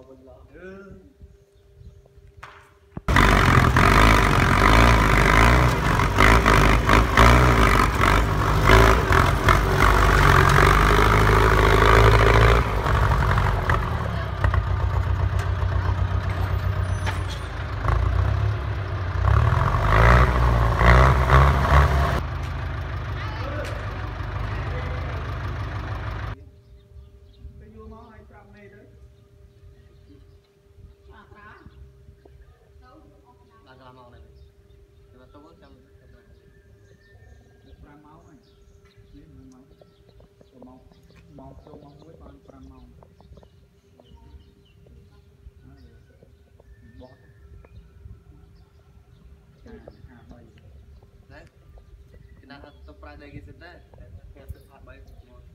我 ម៉ោងចូលម៉ោង1បាន5ម៉ោងហើយបោះចា53ណែគេណាទៅប្រាក់ដែរគេសិនដែរគេទៅថា3មកថាទៅផងអស់